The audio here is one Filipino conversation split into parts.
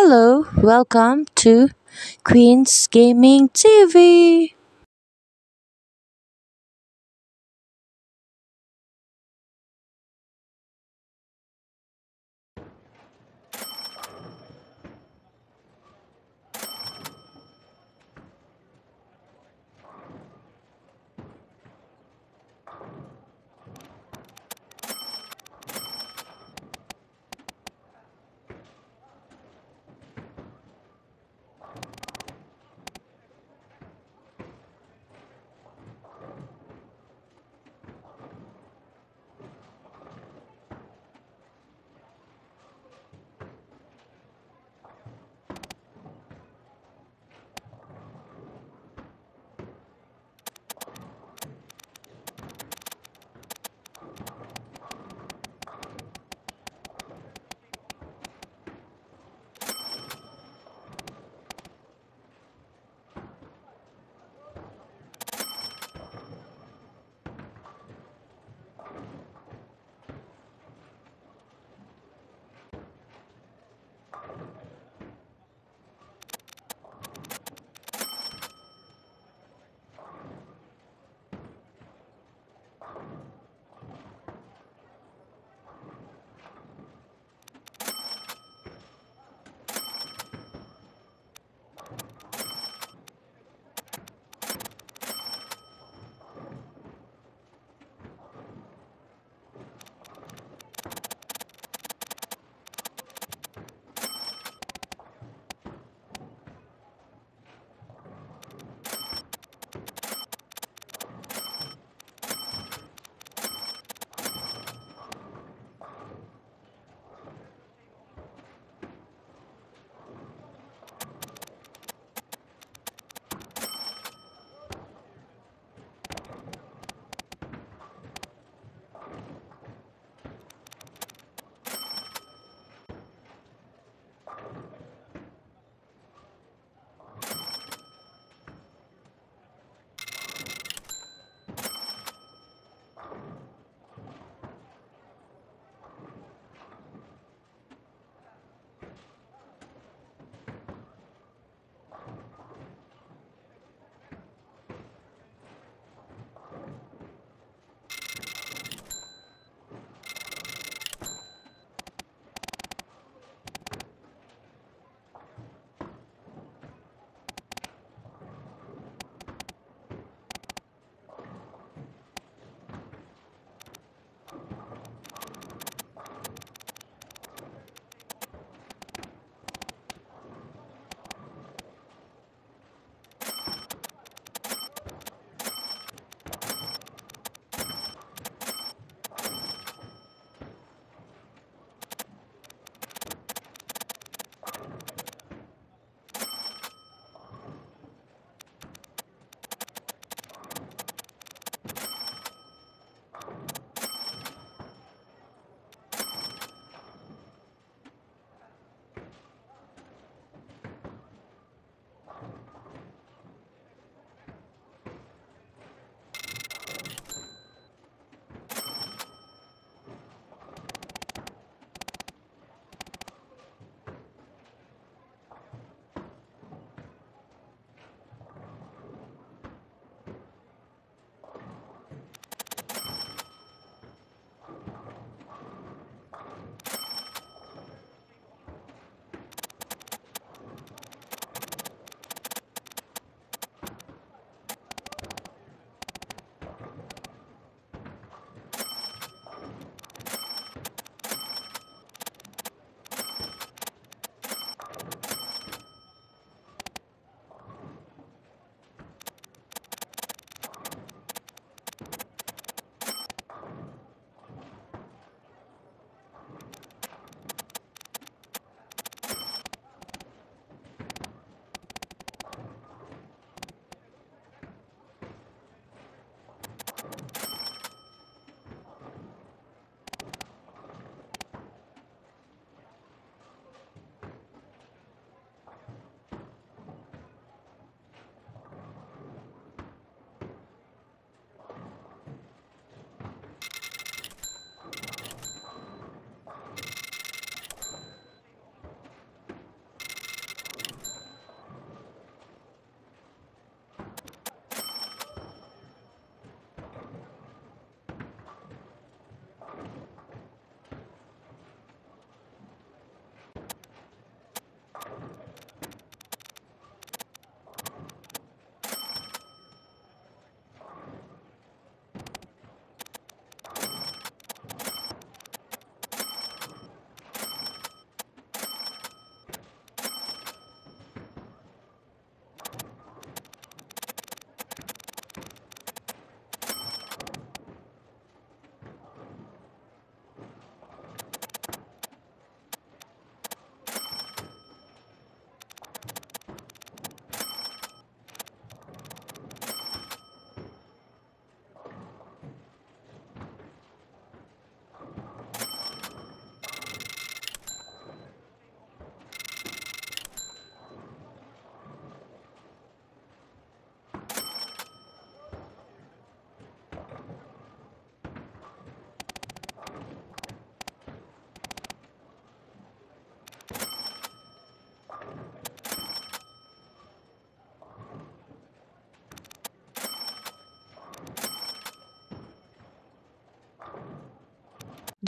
Hello, welcome to Queen's Gaming TV.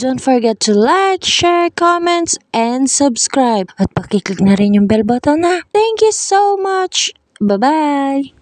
Don't forget to like, share, comments, and subscribe. At pakiclick na rin yung bell button na. Thank you so much! Bye-bye!